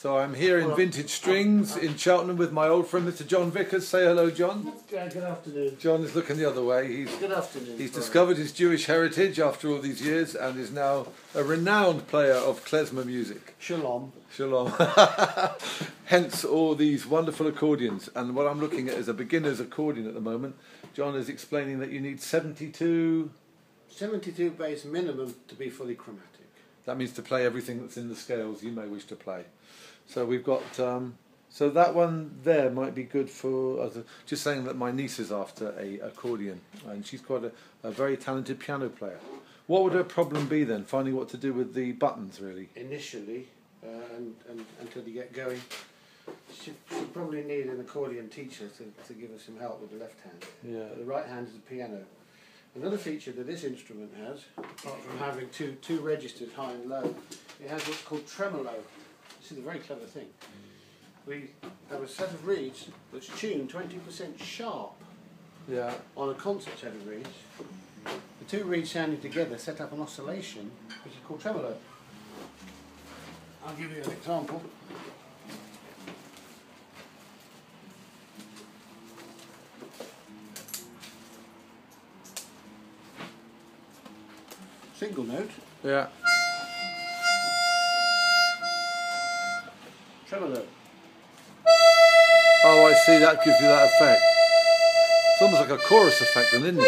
So I'm here in Vintage Strings in Cheltenham with my old friend Mr. John Vickers. Say hello, John. Good afternoon. John is looking the other way. He's Good afternoon. he's discovered his Jewish heritage after all these years and is now a renowned player of klezmer music. Shalom. Shalom. Hence all these wonderful accordions. And what I'm looking at is a beginner's accordion at the moment. John is explaining that you need 72. 72 bass minimum to be fully chromatic. That means to play everything that's in the scales you may wish to play. So we've got. Um, so that one there might be good for. Was just saying that my niece is after a accordion, and she's quite a, a very talented piano player. What would her problem be then? Finding what to do with the buttons, really. Initially, uh, and, and until you get going, she she probably need an accordion teacher to, to give her some help with the left hand. Yeah. The right hand is the piano. Another feature that this instrument has, apart from having two, two registers, high and low, it has what's called tremolo. This is a very clever thing. We have a set of reeds that's tuned 20% sharp Yeah. on a concert set of reeds. The two reeds sounding together set up an oscillation which is called tremolo. I'll give you an example. Single note, Yeah. tremolo. Oh, I see. That gives you that effect. It's almost like a chorus effect, then, isn't it?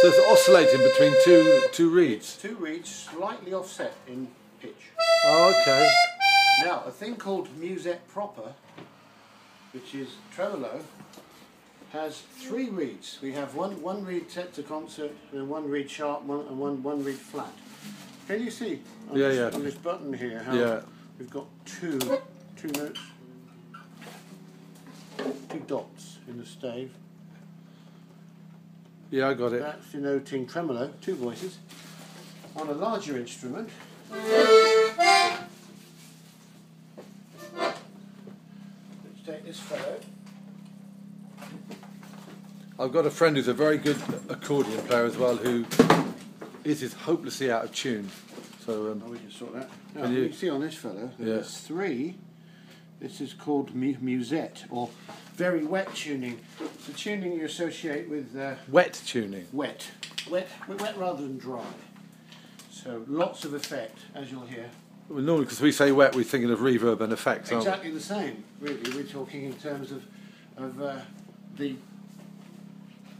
So it's oscillating between two two reeds. Two reeds slightly offset in pitch. Oh, okay. Now, a thing called musette proper, which is tremolo, has three reeds. We have one, one reed set to concert, and then one reed sharp, one, and one, one reed flat. Can you see on, Yeah, this, yeah. on this button here how Yeah. we've got two, two notes, two dots in the stave. Yeah, I got it. That's denoting tremolo, two voices. On a larger instrument, let's take this fellow. I've got a friend who's a very good accordion player as well, who is is hopelessly out of tune. So um, Oh, we can sort that. Now, you, you- can see on this fellow, Yeah. there's three. This is called mu- musette, or very wet tuning. It's the tuning you associate with uh, wet tuning. wet. Wet, wet rather than dry. So lots of effect, as you'll hear. Well, normally, because we say wet, we're thinking of reverb and effects. aren't we? Exactly the same, really. We're talking in terms of, of uh, the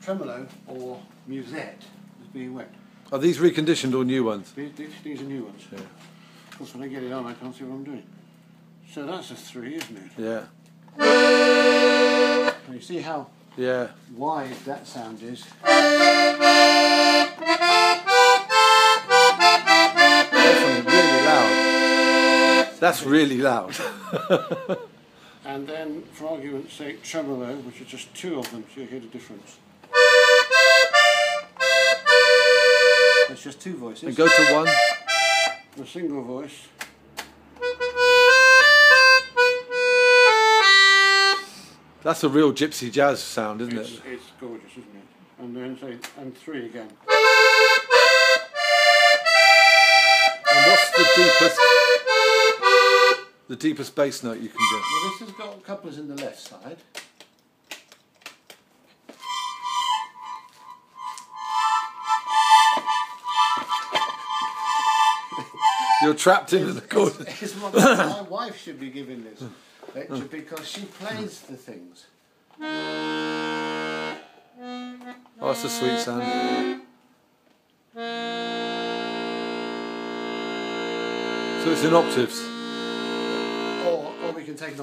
tremolo or musette is being wet. Are these reconditioned or new ones? These, these, these are new ones. Yeah. Of course, when I get it on, I can't see what I'm doing. So that's a three, isn't it? Yeah. You see how Yeah. wide that sound is. Definitely really loud. That's really loud. And then, for argument's sake, tremolo, which are just two of them, so you hear the difference. That's just two voices. and go to one. A single voice. That's a real gypsy jazz sound, isn't It's, it? it's gorgeous, isn't it? And then say, and three again. And what's the deepest the deepest bass note you can get? Well, this has got couplers in the left side. You're trapped into the chord. It's, it's what my wife should be giving this lecture because she plays the things. Oh, that's a sweet sound. So it's in octaves. Or, or we can take